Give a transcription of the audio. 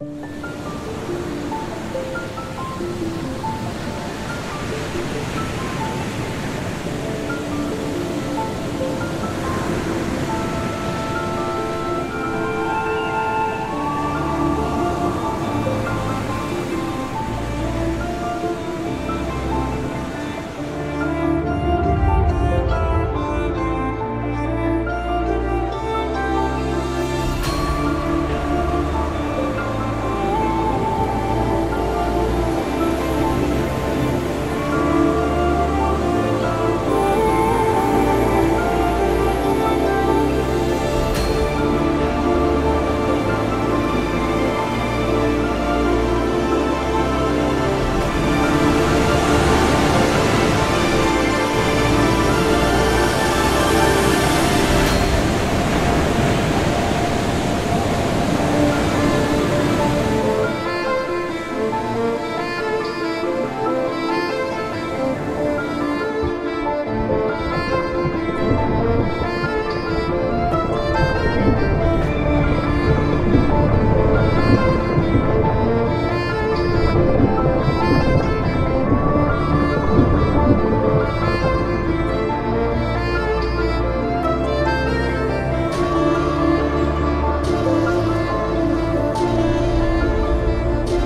you